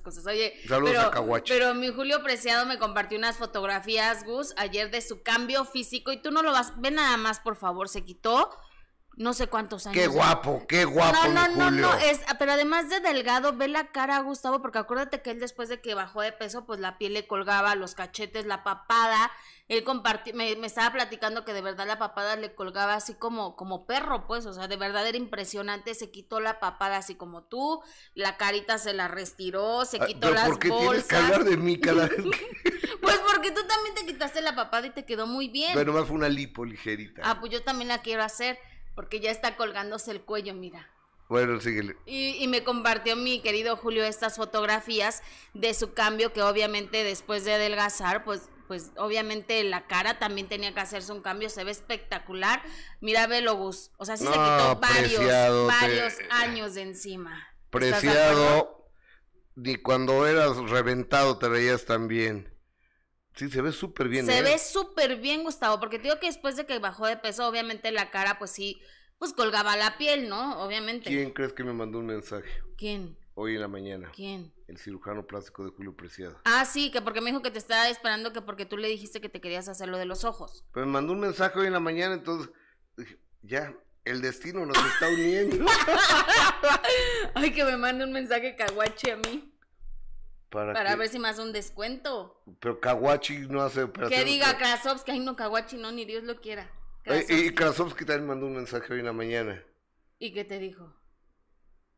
esas cosas. Oye, Saludos pero, a pero mi Julio Preciado me compartió unas fotografías, Gus, ayer de su cambio físico y tú no lo vas, ve nada más, por favor, se quitó no sé cuántos años. Qué guapo, qué guapo, no, no, mi no, Julio. no, es, pero además de delgado, ve la cara, Gustavo, porque acuérdate que él después de que bajó de peso, pues la piel le colgaba, los cachetes, la papada, él compartió, me, me estaba platicando que de verdad la papada le colgaba así como, como perro, pues, o sea, de verdad era impresionante, se quitó la papada así como tú, la carita se la restiró, se Ah, quitó pero las ¿Por qué tienes bolsas. que hablar de mí cada vez que... Pues porque tú también te quitaste la papada y te quedó muy bien. Bueno, más fue una lipo ligerita. Ah, pues yo también la quiero hacer, porque ya está colgándose el cuello, mira. Bueno, síguele. Y, y me compartió mi querido Julio estas fotografías de su cambio, que obviamente después de adelgazar, pues, pues obviamente la cara también tenía que hacerse un cambio, se ve espectacular. Mira, velo, Gus. O sea, sí se quitó varios, te- varios años de encima. Preciado, ni cuando eras reventado te veías tan bien. Sí, se ve súper bien. Se ¿eh? ve súper bien, Gustavo, porque te digo que después de que bajó de peso, obviamente la cara, pues sí, pues colgaba la piel, ¿no? Obviamente. ¿Quién crees que me mandó un mensaje ¿Quién? hoy en la mañana? ¿Quién? El cirujano plástico de Julio Preciado. Ah, sí, que porque me dijo que te estaba esperando que porque tú le dijiste que te querías hacer lo de los ojos. Pero me mandó un mensaje hoy en la mañana, entonces dije, ya, el destino nos está uniendo. Ay, que me mande un mensaje caguachi a mí ¿Para, ver si me hace un descuento. Pero Kawachi no hace Que operaciones. diga Krasovsky, ay no, caguachi no, ni Dios lo quiera. Y Krasovsky también mandó un mensaje hoy en la mañana. ¿Y qué te dijo?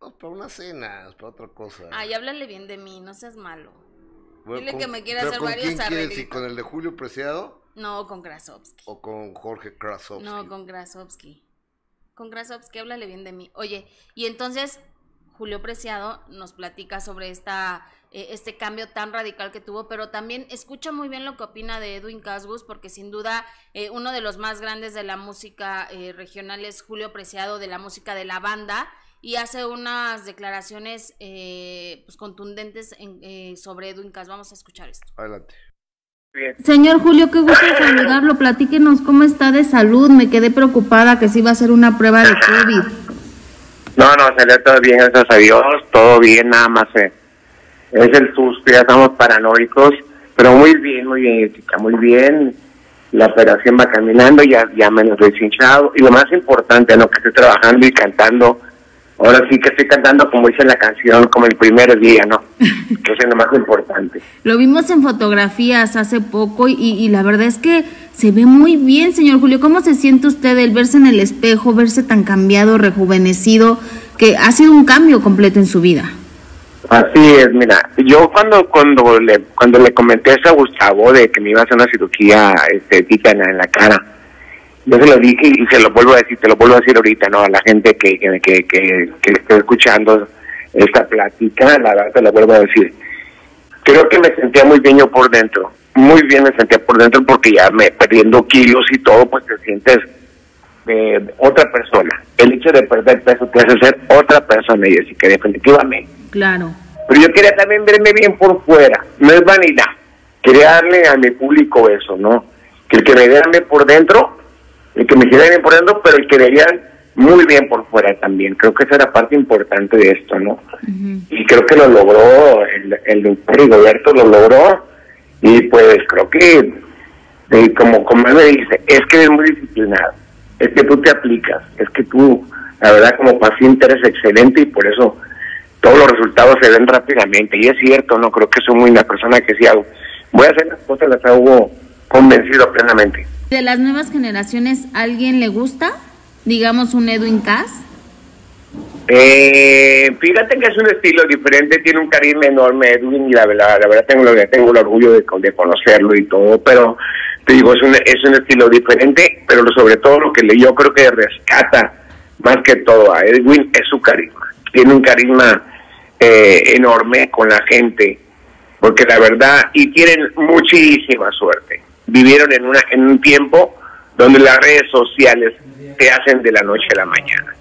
No, para una cena, para otra cosa. Ay, háblale bien de mí, no seas malo. Bueno, dile ¿con- que me quiere hacer ¿con varios quieres? ¿Y con el de Julio Preciado No, con Krasovsky. o con Jorge Krasovsky? No, con Krasovsky. Con Krasovsky, háblale bien de mí. Oye, y entonces Julio Preciado nos platica sobre esta, eh, este cambio tan radical que tuvo, pero también escucha muy bien lo que opina de Edwin Casbus, porque sin duda eh, uno de los más grandes de la música eh, regional es Julio Preciado, de la música de la banda, y hace unas declaraciones eh, pues, contundentes en- eh, sobre Edwin Casbus. Vamos a escuchar esto. Adelante. Señor Julio, qué gusto saludarlo. Platíquenos cómo está de salud. Me quedé preocupada que se iba a hacer una prueba de COVID. No, no, salió todo bien, gracias a Dios, todo bien, nada más eh, es el susto, ya estamos paranoicos, pero muy bien, muy bien, muy bien. La operación va caminando, ya, ya menos deshinchado, y lo más importante, ¿no? Que estoy trabajando y cantando. Ahora sí que estoy cantando como dice la canción, como el primer día, ¿no? Que es lo más importante. Lo vimos en fotografías hace poco y, y la verdad es que se ve muy bien, señor Julio. ¿Cómo se siente usted el verse en el espejo, verse tan cambiado, rejuvenecido, que ha sido un cambio completo en su vida? Así es, mira, yo cuando cuando le cuando le comenté eso a Gustavo de que me iba a hacer una cirugía estética en, en la cara, yo se lo dije y se lo vuelvo a decir, te lo vuelvo a decir ahorita, ¿no? A la gente que que, que, que, que esté escuchando esta plática, la verdad te lo vuelvo a decir. Creo que me sentía muy bien yo por dentro, muy bien me sentía por dentro porque ya me perdiendo kilos y todo, pues te sientes eh, otra persona. El hecho de perder peso te hace ser otra persona, y así que definitivamente. Claro. Pero yo quería también verme bien por fuera, no es vanidad. Quería darle a mi público eso, ¿no? Que el que me vean por dentro, el que me quieran bien por dentro, pero el que me vean muy bien por fuera también. Creo que esa era parte importante de esto, ¿no? Y creo que lo logró, el, el doctor Rigoberto lo logró, y pues creo que, eh, como, como él me dice, es que eres muy disciplinado, es que tú te aplicas, es que tú, la verdad, como paciente eres excelente y por eso todos los resultados se ven rápidamente. Y es cierto, no creo que soy muy una persona que si hago, voy a hacer las cosas, las hago convencido plenamente. ¿De las nuevas generaciones alguien le gusta? Digamos un Edwin Cass. Eh, fíjate que es un estilo diferente, tiene un carisma enorme Edwin y la, verdad la verdad tengo, tengo el orgullo de, conocerlo y todo, pero te digo, es un, es un estilo diferente, pero sobre todo lo que yo creo que rescata más que todo a Edwin es su carisma. Tiene un carisma eh, enorme con la gente, porque la verdad, y tienen muchísima suerte. Vivieron en, una, en un tiempo donde las redes sociales se hacen de la noche a la mañana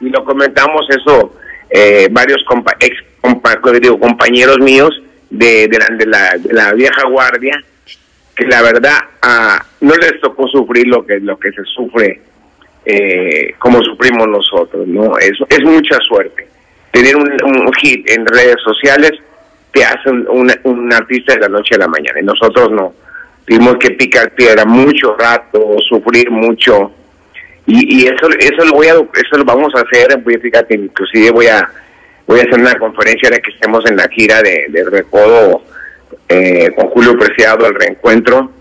y lo comentamos eso eh, varios compa ex compa- digo, compañeros míos de, de, la, de, la, de la vieja guardia que la verdad ah, no les tocó sufrir lo que lo que se sufre eh, como sufrimos nosotros no es, es mucha suerte tener un, un hit en redes sociales te hace un, un, artista de la noche a la mañana. Y nosotros no. Tuvimos que picar piedra mucho rato, sufrir mucho. Y, y eso eso lo voy a eso lo vamos a hacer voy fíjate inclusive voy a voy a hacer una conferencia ahora que estemos en la gira de, de Recodo eh, con Julio Preciado al reencuentro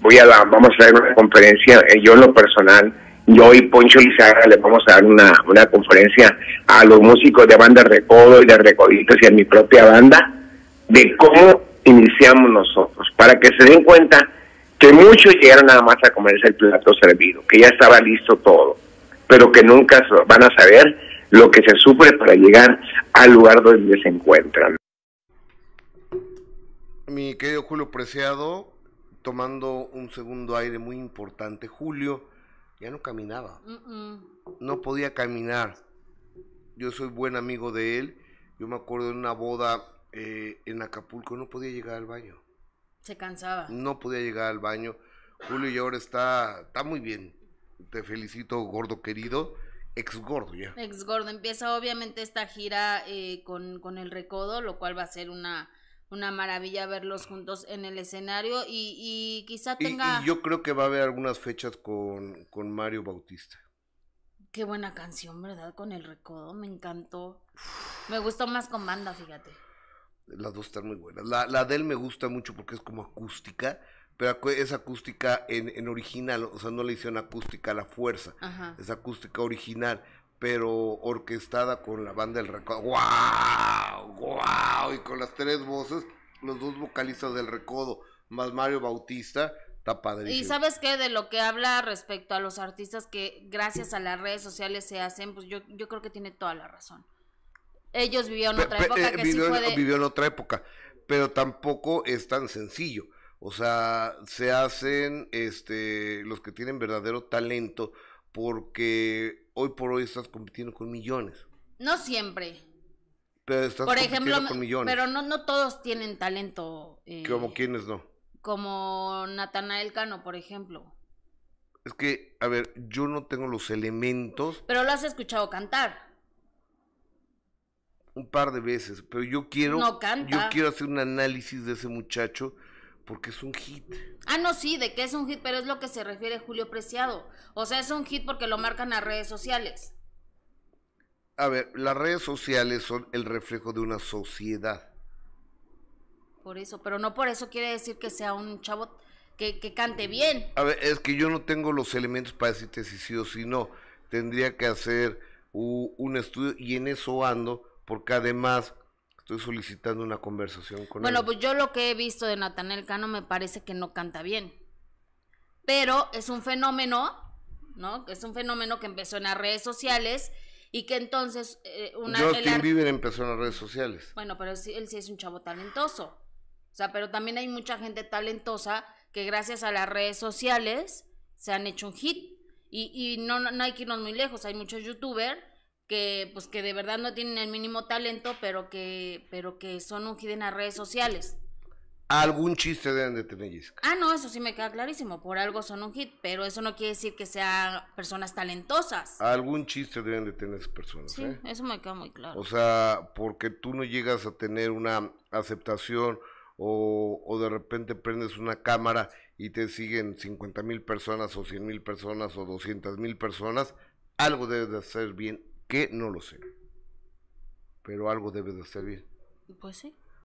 voy a vamos a hacer una conferencia eh, yo en lo personal yo y Poncho Lizarra le vamos a dar una, una conferencia a los músicos de banda Recodo y de Recoditos y a mi propia banda de cómo iniciamos nosotros, para que se den cuenta que muchos llegaron nada más a comerse el plato servido, que ya estaba listo todo, pero que nunca van a saber lo que se sufre para llegar al lugar donde se encuentran. Mi querido Julio Preciado, tomando un segundo aire muy importante, Julio ya no caminaba, no podía caminar. Yo soy buen amigo de él, yo me acuerdo de una boda eh, en Acapulco, no podía llegar al baño. Se cansaba. No podía llegar al baño. Julio y ahora está, está muy bien. Te felicito, gordo querido. Ex gordo ya. Ex gordo. Empieza obviamente esta gira eh, con, con el recodo, lo cual va a ser una, una maravilla verlos juntos en el escenario y, y quizá tenga... Y, yo creo que va a haber algunas fechas con, con Mario Bautista. Qué buena canción, ¿verdad? Con el recodo, me encantó. Me gustó más con banda, fíjate. Las dos están muy buenas. La, la de él me gusta mucho porque es como acústica, pero es acústica en, en original, o sea, no le hicieron acústica a la fuerza, es acústica original, pero orquestada con la banda del recodo. ¡Wow! ¡Wow! Y con las tres voces, los dos vocalistas del recodo, más Mario Bautista, está padrísimo. Y sabes qué, de lo que habla respecto a los artistas que gracias a las redes sociales se hacen, pues yo, yo creo que tiene toda la razón. Ellos vivieron otra época que vivió, sí fue vivió en otra época, pero tampoco es tan sencillo. O sea, se hacen este los que tienen verdadero talento porque hoy por hoy estás compitiendo con millones. No siempre. Pero estás por ejemplo, con millones. Pero no, no todos tienen talento. Eh, como quienes no. Como Natanael Cano, por ejemplo. Es que, a ver, yo no tengo los elementos. Pero lo has escuchado cantar un par de veces, pero yo quiero, yo quiero hacer un análisis de ese muchacho porque es un hit. Ah, no, sí, de que es un hit, pero es lo que se refiere Julio Preciado. O sea, es un hit porque lo marcan las redes sociales. A ver, las redes sociales son el reflejo de una sociedad. Por eso, pero no por eso quiere decir que sea un chavo que, que cante bien. A ver, es que yo no tengo los elementos para decirte si sí o si no. Tendría que hacer un estudio y en eso ando porque además estoy solicitando una conversación con bueno, él. Bueno, pues yo lo que he visto de Natanel Cano me parece que no canta bien. Pero es un fenómeno, ¿no? Es un fenómeno que empezó en las redes sociales y que entonces eh, una Justin Bieber empezó en las redes sociales. Bueno, pero él sí es un chavo talentoso. O sea, pero también hay mucha gente talentosa que gracias a las redes sociales se han hecho un hit. Y, y no, no hay que irnos muy lejos, hay muchos youtubers que pues que de verdad no tienen el mínimo talento, pero que pero que son un hit en las redes sociales. Algún chiste deben de tener, Jessica. Ah, no, eso sí me queda clarísimo. Por algo son un hit, pero eso no quiere decir que sean personas talentosas. Algún chiste deben de tener esas personas. Sí, ¿eh? eso me queda muy claro. O sea, porque tú no llegas a tener una aceptación o, o de repente prendes una cámara y te siguen 50 mil personas o 100 mil personas o 200 mil personas, algo debes de hacer bien que no lo sé. Pero algo debe de ser bien. Pues sí.